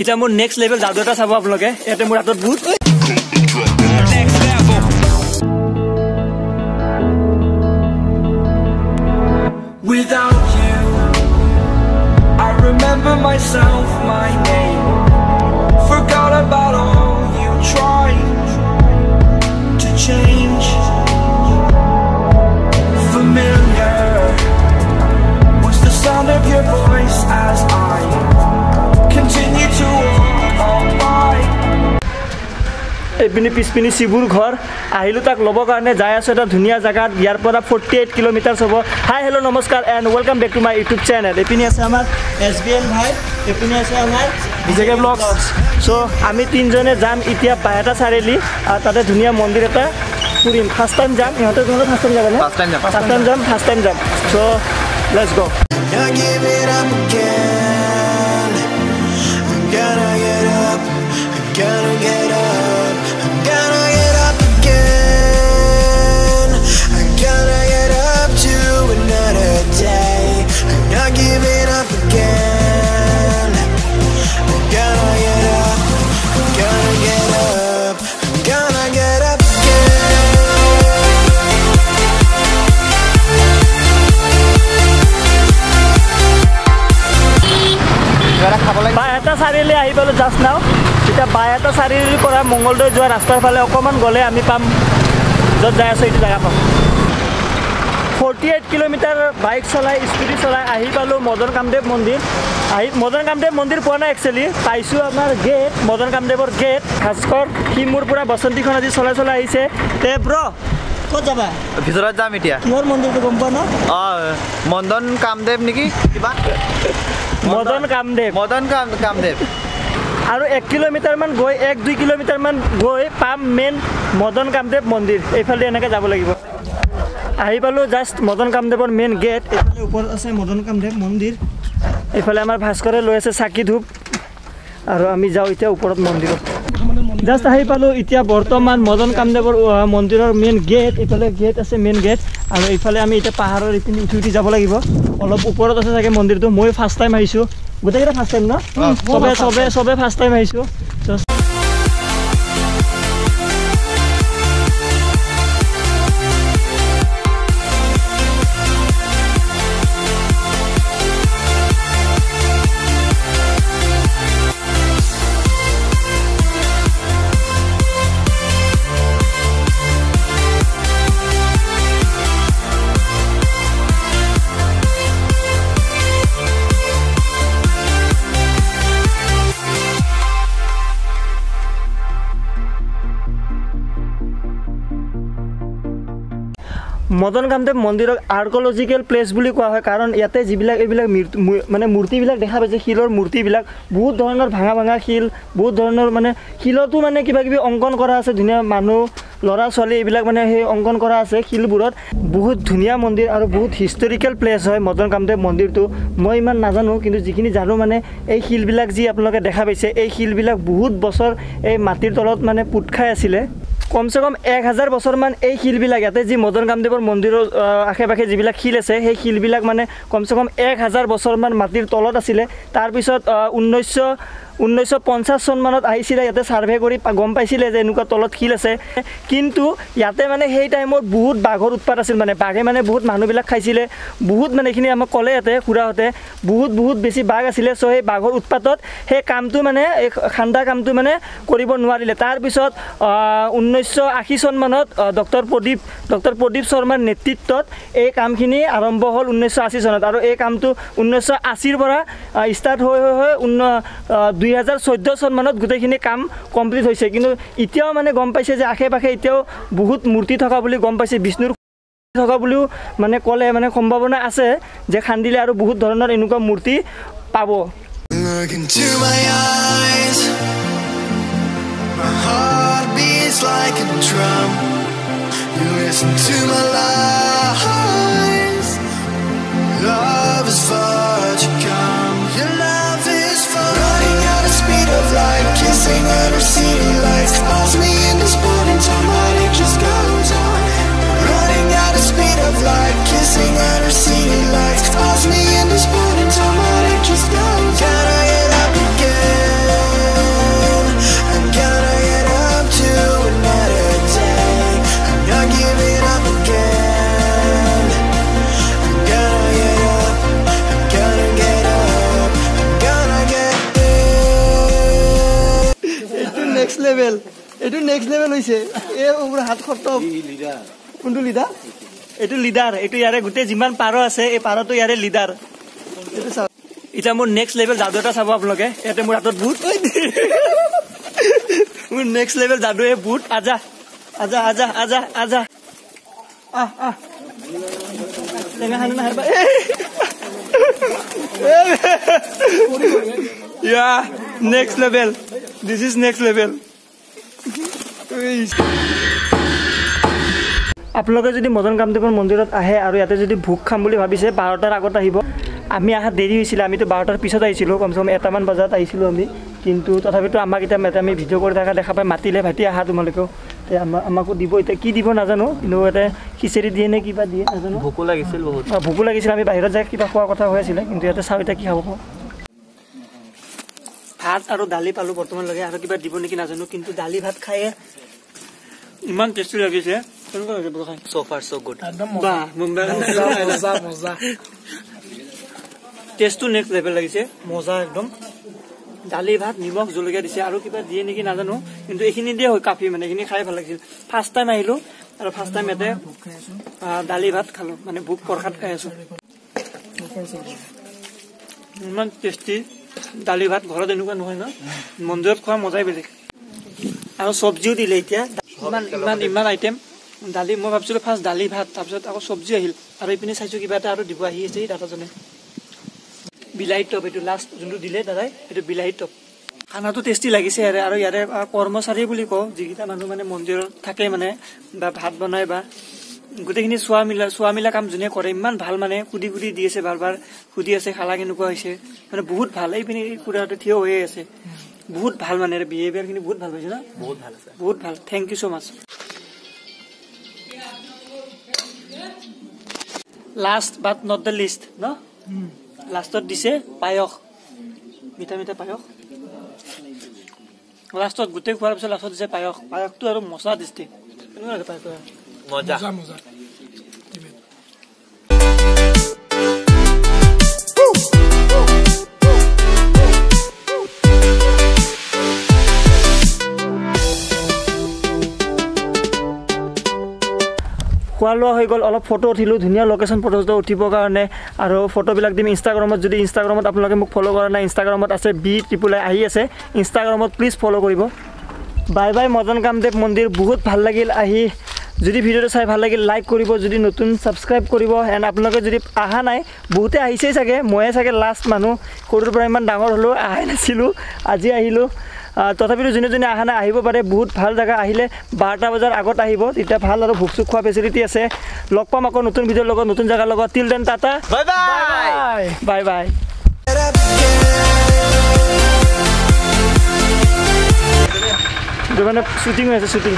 এতিয়া মোৰ next level যাদু এটা চাব আপোনালোকে। ইয়াতে মোৰ হাতত বুট এইপিনি পিছপিনি শিবুৰ ঘৰ আহিলোঁ তাক ল'বৰ কাৰণে যাই আছোঁ এটা ধুনীয়া জেগাত ইয়াৰ পৰা ফৰ্টি এইট কিলোমিটাৰ হ'ব। হাই হেল্ল' নমস্কাৰ and welcome back to my YouTube channel এইপিনি আছে আমাৰ এছ বি এন ভাই এইপিনি আছে আমাৰ বিজেকে ব্লগছ চ' আমি তিনিজনে যাম এতিয়া বাইহাটা চাৰিআলি আৰু তাতে ধুনীয়া মন্দিৰ এটা ফুৰিম। ফাৰ্ষ্ট টাইম যাম ইহঁতে তোমালোকে ফাৰ্ষ্ট টাইম যাবানে? যাম। ফাৰ্ষ্ট টাইম যাম। ফাৰ্ষ্ট টাইম যাম। চ' লেটছ গ' আহি পালোঁ জাষ্ট নাও এতিয়া বাইহাটা চাৰিআলিৰ পৰা মংগলদৈ যোৱা ৰাস্তাৰ ফালে অকণমান গ'লে আমি পাম য'ত যাই আছোঁ এইটো জেগা পাম। ফৰ্টি এইট কিলোমিটাৰ বাইক চলাই স্কুটি চলাই আহি পালোঁ মদন কামদেৱ মন্দিৰ। আহি মদন কামদেৱ মন্দিৰ পোৱা নাই একচুৱেলি পাইছোঁ আমাৰ গেট মদন কামদেৱৰ গেট ভাস্কৰ সি মোৰ পৰা বসন্তীখন আজি চলাই চলাই আহিছে। তে ব্ৰ ক'ত যাবা? ভিতৰত যাম এতিয়া। কিহৰ মন্দিৰটো গম পোৱা ন? অঁ মদন কামদেৱ নেকি? কিবা? মদন কামদেৱ। মদন কাম কামদেৱ। আৰু এক কিলোমিটাৰমান গৈ এক দুই কিলোমিটাৰমান গৈ পাম মেইন মদন কামদেৱ মন্দিৰ। এইফালে এনেকৈ যাব লাগিব। আহি পালোঁ জাষ্ট মদন কামদেৱৰ মেইন গেট এইফালে ওপৰত আছে মদন কামদেৱ মন্দিৰ। এইফালে আমাৰ ভাস্কৰে লৈ আছে চাকি ধূপ। আৰু আমি যাওঁ এতিয়া ওপৰত মন্দিৰত। জাষ্ট আহি পালোঁ এতিয়া বৰ্তমান মদন কামদেৱৰ মন্দিৰৰ মেইন গেট এইফালে গেট আছে মেইন গেট আৰু এইফালে আমি এতিয়া পাহাৰৰ ইপিনে উঠি উঠি যাব লাগিব। অলপ ওপৰত আছে চাগে মন্দিৰটো। মই ফাৰ্ষ্ট টাইম আহিছোঁ। গোটেইকেইটা ফাৰ্ষ্ট টাইম ন? চবে চবে চবে ফাৰ্ষ্ট টাইম আহিছোঁ। মদন কামদেৱ মন্দিৰক আৰ্কলজিকেল প্লেচ বুলি কোৱা হয় কাৰণ ইয়াতে যিবিলাক এইবিলাক মানে মূৰ্তিবিলাক দেখা পাইছে শিলৰ মূৰ্তিবিলাক বহুত ধৰণৰ ভাঙা ভাঙা শিল বহুত ধৰণৰ মানে শিলতো মানে কিবা কিবি অংকন কৰা আছে ধুনীয়া মানুহ ল'ৰা ছোৱালী এইবিলাক মানে সেই অংকন কৰা আছে শিলবোৰত। বহুত ধুনীয়া মন্দিৰ আৰু বহুত হিষ্টৰিকেল প্লেচ হয় মদন কামদেৱ মন্দিৰটো। মই ইমান নাজানো কিন্তু যিখিনি জানো মানে এই শিলবিলাক যি আপোনালোকে দেখা পাইছে এই শিলবিলাক বহুত বছৰ এই মাটিৰ তলত মানে পোত খাই আছিলে। কমচে কম এক হাজাৰ বছৰমান এই শিলবিলাক ইয়াতে যি মদন কামদেৱৰ মন্দিৰৰ আশে পাশে যিবিলাক শিল আছে সেই শিলবিলাক মানে কমচে কম এক হাজাৰ বছৰমান মাটিৰ তলত আছিলে। তাৰপিছত ঊনৈছশ ঊনৈছশ পঞ্চাছ চনমানত আহিছিলে ইয়াতে ছাৰ্ভে কৰি গম পাইছিলে যে এনেকুৱা তলত শিল আছে। কিন্তু ইয়াতে মানে সেই টাইমত বহুত বাঘৰ উৎপাত আছিল মানে। বাঘে মানে বহুত মানুহবিলাক খাইছিলে। বহুত মানে এইখিনি আমাক ক'লে ইয়াতে খুৰাহঁতে। বহুত বহুত বেছি বাঘ আছিলে। চ' সেই বাঘৰ উৎপাতত সেই কামটো মানে এই খান্দা কামটো মানে কৰিব নোৱাৰিলে। তাৰপিছত ঊনৈছশ আশী চনমানত ডক্টৰ প্ৰদীপ ডক্টৰ প্ৰদীপ শৰ্মাৰ নেতৃত্বত এই কামখিনি আৰম্ভ হ'ল ঊনৈছশ আশী চনত। আৰু এই কামটো ঊনৈছশ আশীৰ পৰা ষ্টাৰ্ট হৈ হৈ হৈ ঊন দুই হাজাৰ চৈধ্য চনমানত গোটেইখিনি কাম কমপ্লিট হৈছে। কিন্তু এতিয়াও মানে গম পাইছে যে আশে পাশে এতিয়াও বহুত মূৰ্তি থকা বুলি গম পাইছে বিষ্ণুৰ থকা বুলিও মানে ক'লে মানে সম্ভাৱনা আছে যে খান্দিলে আৰু বহুত ধৰণৰ এনেকুৱা মূৰ্তি পাব। Listen to my lies. Level এইটো নেক্সট লেভেল হৈছে। এই পুৰা হাত খতম কোনটো লিডাৰ এইটো লিডাৰ এইটো ইয়াৰে গোটেই যিমান পাৰ আছে এই পাৰটো ইয়াৰে লিডাৰ এইটো চাওক। এতিয়া মোৰ নেক্সট লেভেল যাদু এটা চাব আপোনালোকে। ইয়াতে মোৰ হাতত বুট মোৰ নেক্সট লেভেল যাদু এই বুট আজা। আজা আজা আজা আজা। আহ আহ। টেঙা খানে নাখাবা ইয়া next level this is next level আপোনালোকে যদি মদন কামদেৱৰ মন্দিৰত আহে আৰু ইয়াতে যদি ভোগ খাম বুলি ভাবিছে বাৰটাৰ আগত আহিব। আমি অহা দেৰি হৈছিলে আমিতো বাৰটাৰ পিছত আহিছিলোঁ কমচে কম এটামান বজাত আহিছিলোঁ আমি। কিন্তু তথাপিতো আমাক এতিয়া ইয়াতে আমি ভিডিঅ' কৰি থকা দেখা পাই মাতিলে ভাইটি আহা তোমালোকেও। আমাকো দিব এতিয়া কি দিব নাজানো কিন্তু ইয়াতে খিচিৰি দিয়ে নে কিবা দিয়ে নাজানো। ভোকো লাগিছিল বহুত। ভোকো লাগিছিল আমি বাহিৰত যাই কিবা খোৱাৰ কথা হৈ আছিলে কিন্তু ইয়াতে চাওঁ এতিয়া কি খাব পাওঁ ভাত আৰু দালি পালোঁ বৰ্তমানলৈকে আৰু কিবা দিব নেকি নাজানো কিন্তু দালি ভাত খায়ে ইমান টেষ্টি লাগিছে। কেনেকুৱা খাই চ' গুড টেষ্টটো নেক্সট লেভেল লাগিছে। মজা একদম। দালি ভাত নিমখ জলকীয়া দিছে আৰু কিবা দিয়ে নেকি নাজানো কিন্তু এইখিনি দিয়ে হয় কাফি মানে এইখিনি খাই ভাল লাগিছিল। ফাৰ্ষ্ট টাইম আহিলো আৰু ফাৰ্ষ্ট টাইম ইয়াতে দালি ভাত খালো মানে ভোক প্ৰসাদ খাই আছো। ইমান টেষ্টি দালি ভাত ঘৰত এনেকুৱা নহয় ন? মন্দিৰত খোৱা মজাই বেলেগ। আৰু চব্জিও দিলে এতিয়া। ইমান ইমান ইমান আইটেম দালি মই ভাবিছিলো ফাৰ্ষ্ট দালি ভাত তাৰপিছত আকৌ চব্জি আহিল। আৰু এইপিনে চাইছো কিবা এটা আৰু দিব আহি আছে দাদাজনে। বিলাহী টপ এইটো লাষ্ট যোনটো দিলে দাদাই এইটো বিলাহী টপ খানাটো টেষ্টি লাগিছে ইয়াৰে। আৰু ইয়াৰে কৰ্মচাৰী বুলি কওঁ যিকেইটা মানুহ মানে মন্দিৰত থাকে মানে বা ভাত বনাই বা গোটেইখিনি চোৱা মিলা চোৱা মিলা কাম যোনে কৰে ইমান ভাল মানে সুধি সুধি দি আছে বাৰ বাৰ সুধি আছে খালা কেনেকুৱা হৈছে মানে বহুত ভাল এইপিনে এই খুৰাহঁতে থিয় হৈয়ে আছে। বহুত ভাল মানে বিহেভিয়াৰ খিনি বহুত ভাল হৈছে ন? বহুত ভাল আছে। বহুত ভাল thank you so' much last but not the least ন? লাষ্টত দিছে পায়স। মিঠা মিঠা পায়স। লাষ্টত গোটেই খোৱাৰ পিছত লাষ্টত দিছে পায়স। পায়সটো আৰু মচলা দিছে পায়স মজা খোৱা লোৱা হৈ গ'ল অলপ ফটো উঠিলোঁ ধুনীয়া লোকেশ্যন ফটো চটো উঠিবৰ কাৰণে। আৰু ফটোবিলাক দিম ইনষ্টাগ্ৰামত যদি ইনষ্টাগ্ৰামত আপোনালোকে মোক ফ'ল' কৰা নাই ইনষ্টাগ্ৰামত আছে বি ট্ৰিপুল আই আহি আছে। ইনষ্টাগ্ৰামত প্লিজ ফ'ল' কৰিব। বাই বাই মদন কামদেৱ মন্দিৰ বহুত ভাল লাগিল আহি। যদি ভিডিঅ'টো চাই ভাল লাগিল লাইক কৰিব। যদি নতুন ছাবস্ক্ৰাইব কৰিব। এণ্ড আপোনালোকে যদি অহা নাই বহুতে আহিছেই চাগে। ময়ে চাগে লাষ্ট মানুহ। সৰুৰ পৰা ইমান ডাঙৰ হ'লেও অহাই নাছিলোঁ। আজি আহিলোঁ। আহ, তথাপিতো যোনে যোনে অহা নাই আহিব পাৰে। বহুত ভাল জেগা আহিলে বাৰটা বজাৰ আগত আহিব। তেতিয়া ভাল আৰু ভোক চোক খোৱা ফেচিলিটি আছে। লগ পাম আকৌ নতুন ভিডিঅ'ৰ লগত নতুন জেগাৰ লগত। Till then tata. Bye bye bye bye এইটো মানে শ্বুটিং হৈ আছে শ্বুটিং